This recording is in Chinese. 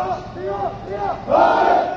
哎呦哎呦哎呦！